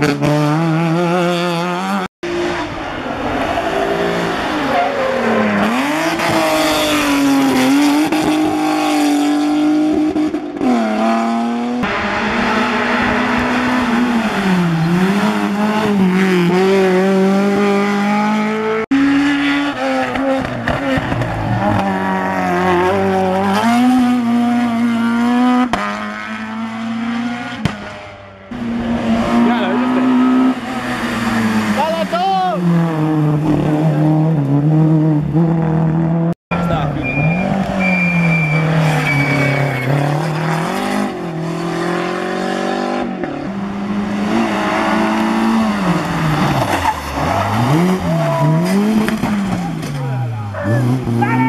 Mm-hmm. ¡Vamos!